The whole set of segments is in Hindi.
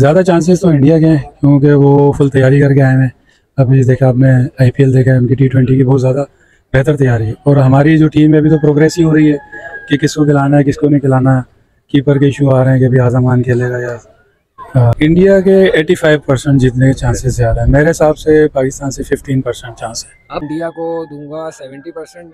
ज़्यादा चांसेस तो इंडिया के हैं क्योंकि वो फुल तैयारी करके आए हैं। अभी देखा आपने आईपीएल देखा है उनकी टी ट्वेंटी की बहुत ज़्यादा बेहतर तैयारी है। और हमारी जो टीम है अभी तो प्रोग्रेस ही हो रही है कि किसको खिलाना है किसको नहीं खिलाना है। कीपर के इशू आ रहे हैं कि अभी आज़म खान खेलेगा या आ, इंडिया के 85 परसेंट जीतने के चांसेस ज़्यादा है। मेरे हिसाब से पाकिस्तान से 15 परसेंट चांस है। अब इंडिया को दूँगा सेवेंटी परसेंट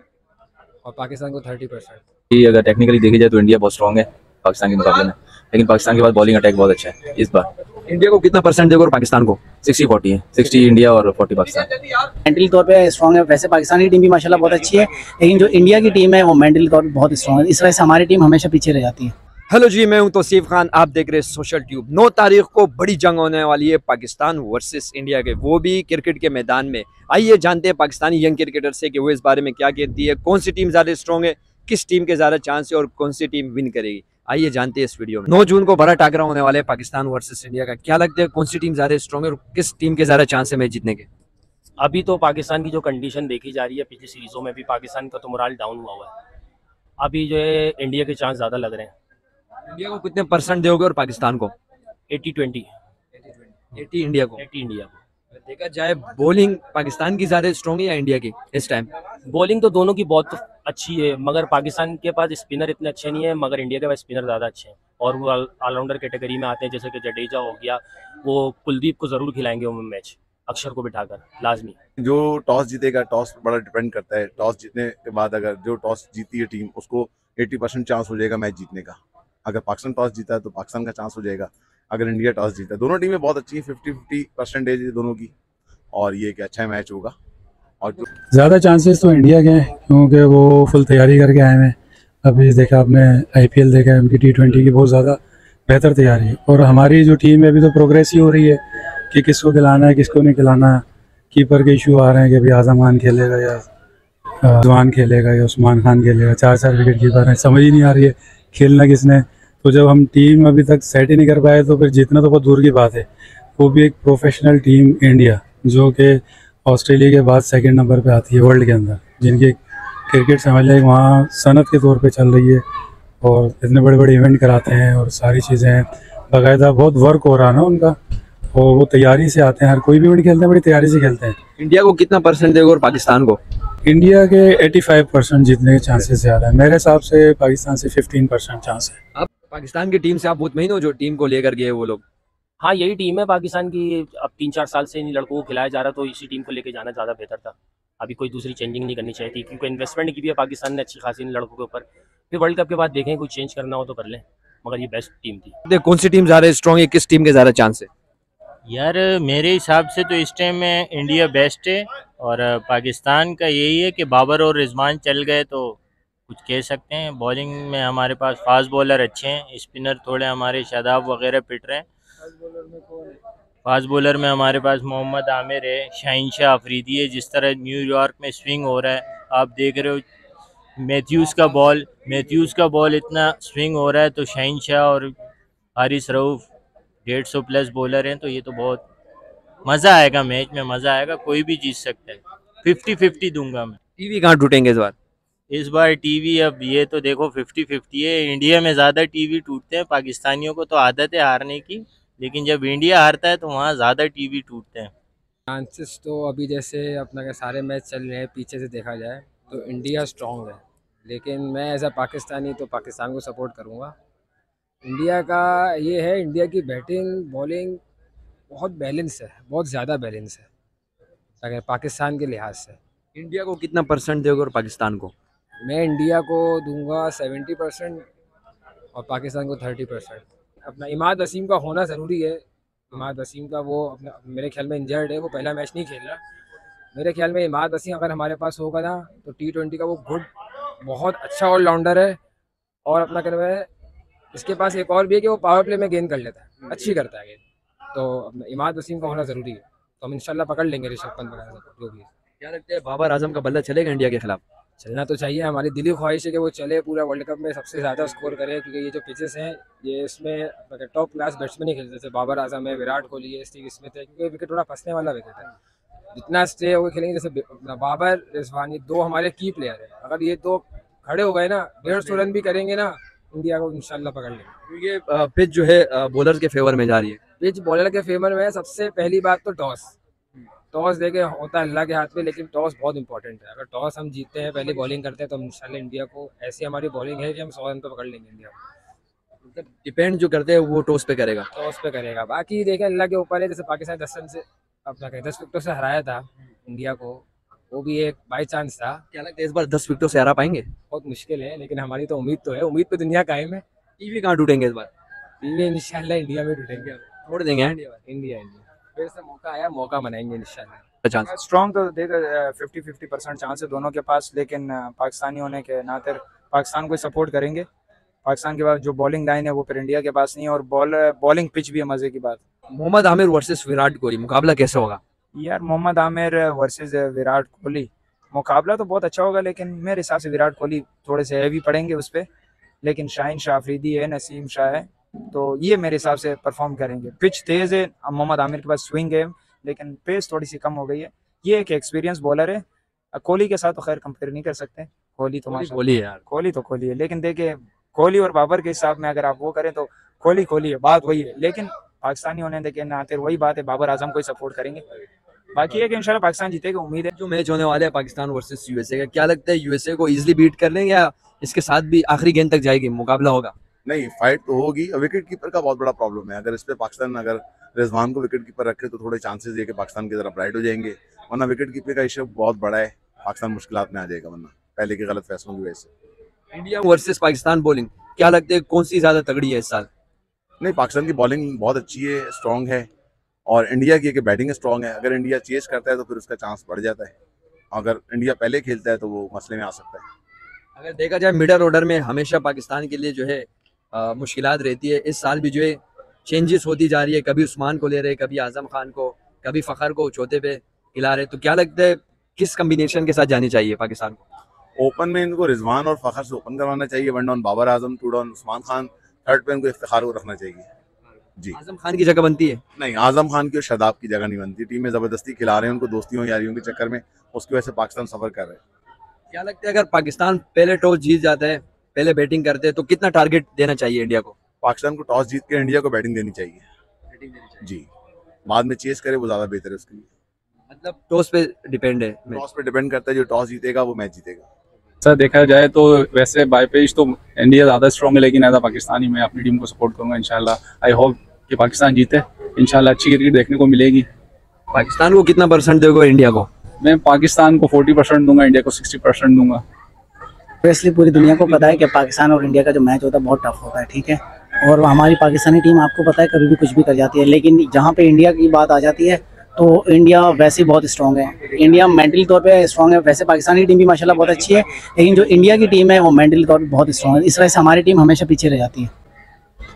और पाकिस्तान को थर्टी परसेंट कि अगर टेक्निकली देखी जाए तो इंडिया बहुत स्ट्रॉन्ग है पाकिस्तान के मुकाबले में। लेकिन पाकिस्तान के बाद बॉलिंग अटैक बहुत अच्छा है इस बार। इंडिया को कितना परसेंट देगा और पाकिस्तान को? सिक्सटी फोर्टी है सिक्सटी इंडिया और फोर्टी पाकिस्तान। मेंटली तौर पे स्ट्रॉन्ग है वैसे पाकिस्तान की टीम भी माशाल्लाह बहुत अच्छी है लेकिन जो इंडिया की टीम है वो मेंटली तौर पे बहुत स्ट्रॉन्ग है। इस वजह से हमारी टीम हमेशा पीछे रह जाती है। हेलो जी मैं हूँ तौसीफ खान आप देख रहे हैं सोशल ट्यूब नौ तारीख को बड़ी जंग होने वाली है पाकिस्तान वर्सेस इंडिया के। वो भी क्रिकेट के मैदान में। आइए जानते हैं पाकिस्तानी यंग क्रिकेटर से कि वो इस बारे में क्या कहती है कौन सी टीम ज़्यादा स्ट्रॉन्ग है किस टीम के ज़्यादा चांस है और कौन सी टीम विन करेगी। आइए जानते हैं इस वीडियो में। नौ जून को बड़ा टाकरा होने वाला है पाकिस्तान वर्सेस इंडिया का। क्या लगता है कौन सी टीम ज़्यादा स्ट्रॉन्ग है और किस टीम के ज़्यादा चांस है मैच जीतने के? अभी तो पाकिस्तान की जो कंडीशन देखी जा रही है पिछली सीरीजों में भी पाकिस्तान का तो मोराल डाउन हुआ हुआ है। अभी जो है इंडिया के चांस ज़्यादा लग रहे हैं। इंडिया को कितने परसेंट दोगे और पाकिस्तान को? Eighty twenty. एटी इंडिया को। एट्टी इंडिया को। देखा जाए बॉलिंग पाकिस्तान की ज़्यादा स्ट्रॉन्ग है या इंडिया की इस टाइम बॉलिंग तो दोनों की बहुत अच्छी है, मगर पाकिस्तान के पास स्पिनर इतने अच्छे नहीं है, मगर इंडिया के पास स्पिनर ज़्यादा अच्छे हैं। और वो ऑलराउंडर कैटेगरी में आते हैं, जैसे कि जडेजा हो गया, वो कुलदीप को ज़रूर खिलाएँगे वो मैच अक्षर को बिठाकर, लाजमी। जो टॉस जीतेगा, टॉस बड़ा डिपेंड करता है, टॉस जीतने के बाद अगर जो टॉस जीती है टीम उसको 80 परसेंट चांस हो जाएगा मैच जीतने का। अगर पाकिस्तान टॉस जीता है तो पाकिस्तान का चांस हो जाएगा, अगर इंडिया टॉस जीता है। दोनों टीमें बहुत अच्छी हैं फिफ्टी फिफ्टी परसेंटेज दोनों की, और ये एक अच्छा मैच होगा। और ज़्यादा चांसेस तो इंडिया के हैं, क्योंकि वो फुल तैयारी करके आए हैं। अभी देखा आपने आईपीएल देखा है, उनकी टी ट्वेंटी की बहुत ज़्यादा बेहतर तैयारी है। और हमारी जो टीम है अभी तो प्रोग्रेस ही हो रही है कि किसको खिलाना है, किसको नहीं खिलाना है। कीपर के इशू आ रहे हैं कि अभी आज़म खान खेलेगा या जवान खेलेगा या उस्मान खान खेलेगा। चार चार विकेट कीपर हैं, समझ ही नहीं आ रही है खेलना किसने। तो जब हम टीम अभी तक सेट ही नहीं कर पाए तो फिर जीतना तो बहुत दूर की बात है। वो भी एक प्रोफेशनल टीम इंडिया जो कि ऑस्ट्रेलिया के बाद सेकंड नंबर पे आती है वर्ल्ड के अंदर जिनकी क्रिकेट समझ लें वहाँ सनत के तौर पे चल रही है और इतने बड़े बड़े इवेंट कराते हैं और सारी चीज़ें बाकायदा बहुत वर्क हो रहा है ना उनका और वो तैयारी से आते हैं। हर कोई भी इवेंट खेलते हैं बड़ी तैयारी से खेलते हैं। इंडिया को कितना परसेंट देगा और पाकिस्तान को? इंडिया के 85 परसेंट जीतने के चांसेस ज़्यादा है। मेरे हिसाब से पाकिस्तान से 15 परसेंट चांस है। अब पाकिस्तान की टीम से आप मुतमिन हो जो टीम को लेकर गए वो लोग? हाँ यही टीम है पाकिस्तान की। अब तीन चार साल से इन लड़कों को खिलाया जा रहा तो इसी टीम को लेके जाना ज़्यादा बेहतर था। अभी कोई दूसरी चेंजिंग नहीं करनी चाहिए थी क्योंकि इन्वेस्टमेंट की भी है पाकिस्तान ने अच्छी खासी इन लड़कों के ऊपर। फिर वर्ल्ड कप के बाद देखें कुछ चेंज करना हो तो कर लें मगर ये बेस्ट टीम थी। देख कौन सी टीम ज़्यादा स्ट्रॉन्ग है किस टीम के ज़्यादा चांस है? यार मेरे हिसाब से तो इस टाइम में इंडिया बेस्ट है और पाकिस्तान का यही है कि बाबर और रिजवान चल गए तो कुछ कह सकते हैं। बॉलिंग में हमारे पास फास्ट बॉलर अच्छे हैं स्पिनर थोड़े हमारे शादाब वगैरह पिट रहे हैं। फास्ट बॉलर में हमारे पास मोहम्मद आमिर है शाहिन शाह अफरीदी है जिस तरह न्यूयॉर्क में स्विंग हो रहा है। आप देख रहे हो मैथ्यूज़ का बॉल मैथ्यूज़ का बॉल इतना स्विंग हो रहा है तो शाहिन शाह और हारिस रऊफ़ डेढ़ सौ प्लस बॉलर हैं तो ये तो बहुत मज़ा आएगा मैच में मज़ा आएगा कोई भी जीत सकता है। फिफ्टी फिफ्टी दूँगा मैं। टीवी कहाँ टूटेंगे इस बार? इस बार टीवी अब ये तो देखो फिफ्टी फिफ्टी है। इंडिया में ज़्यादा टीवी टूटते हैं पाकिस्तानियों को तो आदत है हारने की। लेकिन जब इंडिया हारता है तो वहाँ ज़्यादा टीवी टूटते हैं। चांसेस तो अभी जैसे अपना के सारे मैच चल रहे हैं पीछे से देखा जाए तो इंडिया स्ट्रॉन्ग है। लेकिन मैं एज अ पाकिस्तानी तो पाकिस्तान को सपोर्ट करूँगा। इंडिया का ये है इंडिया की बैटिंग बॉलिंग बहुत बैलेंस है बहुत ज़्यादा बैलेंस है। अगर पाकिस्तान के लिहाज से। इंडिया को कितना परसेंट दोगे और पाकिस्तान को? मैं इंडिया को दूँगा सेवेंटी परसेंट और पाकिस्तान को थर्टी परसेंट अपना इमाद वसीम का होना ज़रूरी है। इमाद वसीम का वो अपना मेरे ख्याल में इंजर्ड है वो पहला मैच नहीं खेल रहा। मेरे ख्याल में इमाद वसीम अगर हमारे पास होगा ना तो टी ट्वेंटी का वो गुड बहुत अच्छा ऑलराउंडर है। और अपना कहना है इसके पास एक और भी है कि वो पावर प्ले में गेंद कर लेता है अच्छी करता है गेंद तो अपना इमाद वसीम का होना ज़रूरी है। तो हम इंशाल्लाह पकड़ लेंगे ऋषभ पंत वगैरह जो भी है। क्या लगता है बाबर आज़म का बल्ला चलेगा इंडिया के खिलाफ? चलना तो चाहिए हमारी दिली ख्वाहिश है कि वो चले पूरा वर्ल्ड कप में सबसे ज़्यादा स्कोर करे क्योंकि ये जो पिचेस हैं ये इसमें टॉप क्लास बैट्समैन ही खेलते जैसे बाबर आज़म है विराट कोहली है स्टीव स्मिथ है क्योंकि विकेट थोड़ा फंसने वाला विकेट है। जितना स्टे हो खेलेंगे जैसे बाबर रिजवान ये दो हमारे की प्लेयर है। अगर ये दो खड़े हो गए ना डेढ़ सौ रन भी करेंगे ना इंडिया को इंशाल्लाह पकड़ लेंगे। क्योंकि पिच जो है बॉलर के फेवर में जा रही है। पिच बॉलर के फेवर में सबसे पहली बात तो टॉस टॉस देके होता है अल्लाह के हाथ में लेकिन टॉस बहुत इंपॉर्टेंट है। अगर टॉस हम जीतते हैं पहले बॉलिंग करते हैं तो हम इंशाल्लाह इंडिया को ऐसी हमारी बॉलिंग है कि हम सौ रन तो पकड़ लेंगे इंडिया को। मतलब डिपेंड जो करते हैं वो टॉस पे करेगा। टॉस पे करेगा। बाकी देखें अल्लाह के ऊपर है जैसे पाकिस्तान दस रन से अपना कहें दस विकटों से हराया था इंडिया को वो भी एक बाई चांस था। क्या लगता है इस बार दस विकटों से हरा पाएँगे? बहुत मुश्किल है लेकिन हमारी तो उम्मीद तो है। उम्मीद पे दुनिया कायम है। टीवी कहाँ टूटेंगे इस बार? इंशाल्लाह इंडिया में टूटेंगे। छोड़ देंगे हाँ, इंडिया इंडिया इंडिया। फिर से मौका आया मौका बनाएँगे इंशाल्लाह स्ट्रॉन्ग तो देख फिफ्टी फिफ्टी परसेंट चांस है दोनों के पास लेकिन पाकिस्तानी होने के नाते पाकिस्तान को सपोर्ट करेंगे। पाकिस्तान के पास जो बॉलिंग लाइन है वो फिर इंडिया के पास नहीं है और बॉल बॉलिंग पिच भी है मज़े की बात। मोहम्मद आमिर वर्सेस विराट कोहली मुकाबला कैसे होगा? यार मोहम्मद आमिर वर्सेस विराट कोहली। मुकाबला तो बहुत अच्छा होगा लेकिन मेरे हिसाब से विराट कोहली थोड़े से हैवी पड़ेंगे उस पर लेकिन शाहिन शाह है नसीम शाह है। तो ये मेरे हिसाब से परफॉर्म करेंगे। पिच तेज है अब मोहम्मद आमिर के पास स्विंग है लेकिन पेस थोड़ी सी कम हो गई है। ये एक एक्सपीरियंस बॉलर है कोहली के साथ तो खैर कंपेयर नहीं कर सकते। कोहली तो कोहली है यार। कोहली तो कोहली है लेकिन देखिए कोहली और बाबर के हिसाब में अगर आप वो करें तो कोहली कोहली है बात वही है। लेकिन पाकिस्तानी होने देखिए नाते वही बात है बाबर आज़म को ही सपोर्ट करेंगे। बाकी है कि इंशाल्लाह पाकिस्तान जीतेगा उम्मीद है। जो मैच होने वाले हैं पाकिस्तान वर्सेस यूएसए का क्या लगता है यूएसए को इजिली बीट कर लेंगे या इसके साथ भी आखिरी गेंद तक जाएगी मुकाबला होगा? नहीं फाइट तो होगी। विकेट कीपर का बहुत बड़ा प्रॉब्लम है। अगर इस पर पाकिस्तान अगर रिजवान को विकेट कीपर रखे तो थोड़े चांसेस है कि पाकिस्तान की तरफ़ ब्राइट हो जाएँगे। वरना विकेट कीपर का इशू बहुत बड़ा है। पाकिस्तान मुश्किल में आ जाएगा वरना पहले के गलत फैसलों की वजह से। इंडिया वर्सेस पाकिस्तान बॉलिंग क्या लगता है कौन सी ज़्यादा तगड़ी है इस साल? नहीं पाकिस्तान की बॉलिंग बहुत अच्छी है स्ट्रांग है। और इंडिया की बैटिंग स्ट्रॉन्ग है। अगर इंडिया चेस करता है तो फिर उसका चांस बढ़ जाता है। अगर इंडिया पहले खेलता है तो वो मसले में आ सकता है। अगर देखा जाए मिडल ऑर्डर में हमेशा पाकिस्तान के लिए जो है मुश्किल रहती है। इस साल भी जो है चेंजेस होती जा रही है। कभी उस्मान को ले रहे कभी आज़म खान को कभी फ़खर को चौथे पे खिला रहे। तो क्या लगता है किस कम्बिनेशन के साथ जानी चाहिए पाकिस्तान को? ओपन में इनको रिजवान और फखर से ओपन करवाना चाहिए। One down Babar Azam two down Usman Khan third पे इनको इफ्तार को रखना चाहिए। जी। आज़म खान की जगह बनती है? नहीं आज़म खान की और शदाब की जगह नहीं बनती। टीम में ज़बरदस्ती खिला रहे हैं उनको दोस्तियों यारियों के चक्कर में। उसकी वजह से पाकिस्तान सफ़र कर रहे हैं। क्या लगता है अगर पाकिस्तान पहले टॉस जीत जाता है पहले बैटिंग करते हैं तो कितना टारगेट देना चाहिए इंडिया को? पाकिस्तान को टॉस जीत के इंडिया को बैटिंग देनी चाहिए। जी। बाद में चेस करे वो ज़्यादा बेहतर है उसके लिए। मतलब टॉस पे डिपेंड है। टॉस पे डिपेंड करता है जो टॉस जीतेगा वो मैच जीतेगा। सर देखा जाए तो वैसे बाय पेज तो इंडिया ज़्यादा स्ट्रॉन्ग है लेकिन एज अ पाकिस्तानी मैं अपनी टीम को सपोर्ट करूँगा इंशाल्लाह। आई होप कि पाकिस्तान जीते। इंशाल्लाह अच्छी क्रिकेट देखने को मिलेगी। पाकिस्तान को कितना परसेंट दोगे इंडिया को? मैं पाकिस्तान को 40 परसेंट दूँगा इंडिया को 60 परसेंट दूँगा। ऑब्वियसली पूरी दुनिया को पता है कि पाकिस्तान और इंडिया का जो मैच होता है बहुत टफ होता है ठीक है? और हमारी पाकिस्तानी टीम आपको पता है कभी भी कुछ भी कर जाती है लेकिन जहाँ पे इंडिया की बात आ जाती है तो इंडिया वैसे ही बहुत स्ट्रांग है। इंडिया मेंटली तौर पे स्ट्रांग है। वैसे पाकिस्तानी टीम भी माशाल्लाह बहुत अच्छी है लेकिन जो इंडिया की टीम है वो मेंटली तौर पे बहुत स्ट्रांग है। इस वजह से हमारी टीम हमेशा पीछे रह जाती है।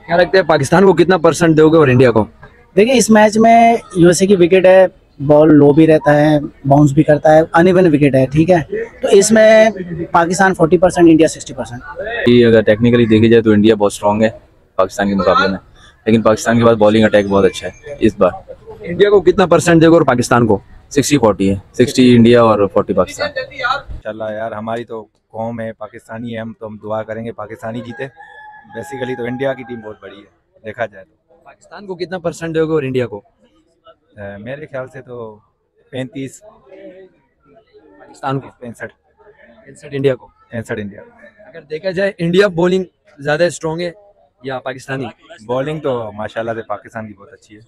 क्या लगता है पाकिस्तान को कितना परसेंट दोगे और इंडिया को? देखिए इस मैच में यूएसए की विकेट है बॉल लो भी रहता है बाउंस भी करता है अनइवन विकेट है ठीक है? तो इसमें पाकिस्तान 40 परसेंट इंडिया 60 परसेंट कि अगर टेक्निकली देखी जाए तो इंडिया बहुत स्ट्रांग है पाकिस्तान के मुकाबले में। लेकिन पाकिस्तान के पास बॉलिंग अटैक बहुत अच्छा है इस बार। इंडिया को कितना परसेंट दोगे और पाकिस्तान को? सिक्सटी फोर्टी है सिक्सटी इंडिया और फोर्टी पाकिस्तान। चला यार हमारी तो कौम है पाकिस्तानी है हम तो हम दुआ करेंगे पाकिस्तानी जीते। बेसिकली तो इंडिया की टीम बहुत बड़ी है देखा जाए तो। पाकिस्तान को कितना परसेंट दोगे और इंडिया को? मेरे ख्याल से तो पैंतीस पाकिस्तान को? पैंसठ। पैंसठ इंडिया को? पैंसठ इंडिया। अगर देखा जाए इंडिया बॉलिंग ज़्यादा स्ट्रॉन्ग है या पाकिस्तानी? बॉलिंग तो माशाल्लाह से पाकिस्तान की बहुत अच्छी है।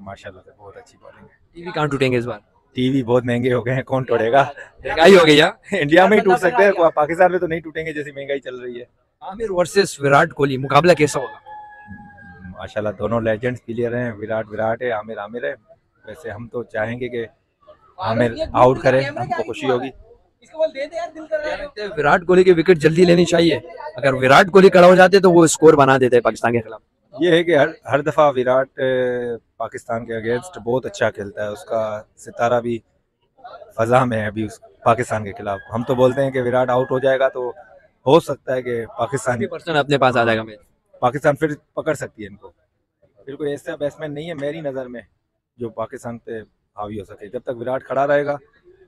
माशाल्लाह से बहुत अच्छी बॉलिंग है। टीवी कहाँ टूटेंगे इस बार? टीवी बहुत महँगे हो गए हैं कौन तोड़ेगा? महँगाई हो गई इंडिया में ही टूट सकते हैं पाकिस्तान में तो नहीं टूटेंगे जैसी महँगाई चल रही है। आमिर वर्सेस विराट कोहली मुकाबला कैसा होगा? माशाल्लाह दोनों लेजेंड्स प्लेयर हैं विराट विराट है आमिर आमिर है। वैसे हम तो चाहेंगे कि आमिर आउट करे हमको खुशी होगी। है। विराट कोहली की विकेट जल्दी लेनी चाहिए। अगर विराट कोहली खड़ा हो जाते तो वो स्कोर बना देते पाकिस्तान के खिलाफ। ये है कि हर हर दफ़ा विराट पाकिस्तान के अगेंस्ट बहुत अच्छा खेलता है। उसका सितारा भी फजा में है अभी उस पाकिस्तान के खिलाफ। हम तो बोलते हैं कि विराट आउट हो जाएगा तो हो सकता है कि पाकिस्तान परसेंट अपने पास आ जाएगा मैच पाकिस्तान फिर पकड़ सकती है इनको। फिर कोई ऐसा बैट्समैन नहीं है मेरी नज़र में, जो पाकिस्तान पे हावी हो सके। जब तक विराट खड़ा रहेगा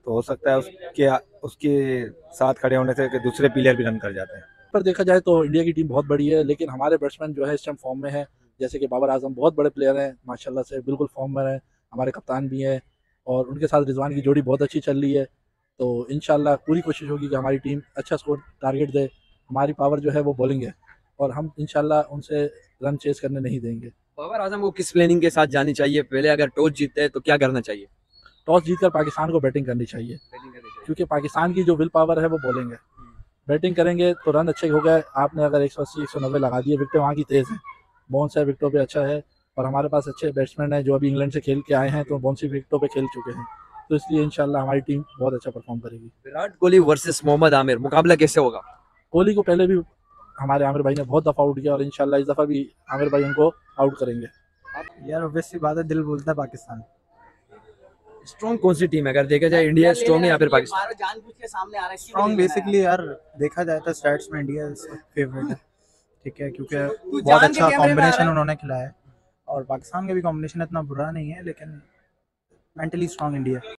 तो हो सकता है उसके उसके साथ खड़े होने से कि दूसरे प्लेयर भी रन कर जाते हैं। पर देखा जाए तो इंडिया की टीम बहुत बड़ी है, लेकिन हमारे बैट्समैन जो है इस टाइम फॉर्म में है। जैसे कि बाबर आज़म बहुत बड़े प्लेयर हैं, माशाल्लाह से बिल्कुल फॉर्म में हैं। हमारे कप्तान भी हैं, और उनके साथ रिजवान की जोड़ी बहुत अच्छी चल रही है। तो इन पूरी कोशिश होगी कि हमारी टीम अच्छा स्कोर टारगेट दे। हमारी पावर जो है वो बॉलिंग है। और हम इन उनसे रन चेस करने नहीं देंगे। बाबर आज़म को किस प्लानिंग के साथ जानी चाहिए? पहले अगर टॉस जीतते हैं तो क्या करना चाहिए? टॉस जीतकर पाकिस्तान को बैटिंग करनी चाहिए। क्योंकि पाकिस्तान की जो विल पावर है वो बॉलिंग बैटिंग करेंगे तो रन अच्छे हो गए। आपने अगर एक सौ अस्सी एक सौ नब्बे लगा दिए विकटें वहाँ की तेज़ हैं। बाउंस है विकटों पे अच्छा है। और हमारे पास अच्छे बैट्समैन हैं जो अभी इंग्लैंड से खेल के आए हैं तो बाउंसी विकटों पे खेल चुके हैं। तो इसलिए इंशाल्लाह हमारी टीम बहुत अच्छा परफॉर्म करेगी। विराट कोहली वर्सेस मोहम्मद आमिर मुकाबला कैसे होगा? कोहली को पहले भी हमारे आमिर भाई ने बहुत दफ़ा आउट किया और इंशाल्लाह इस दफ़ा भी आमिर भाई उनको आउट करेंगे। यार ऑब्वियसली बात है दिल बोलता है पाकिस्तान। स्ट्रॉन्ग कौन सी टीम है? अगर देखा जाए इंडिया स्ट्रॉन्ग है या फिर पाकिस्तान? स्ट्रॉन्ग बेसिकली यार देखा जाए तो स्टैट्स में इंडिया फेवरेट है। ठीक है क्योंकि बहुत अच्छा कॉम्बिनेशन उन्होंने खिलाया है। और पाकिस्तान का भी कॉम्बिनेशन इतना बुरा नहीं है लेकिन मेंटली स्ट्रॉन्ग इंडिया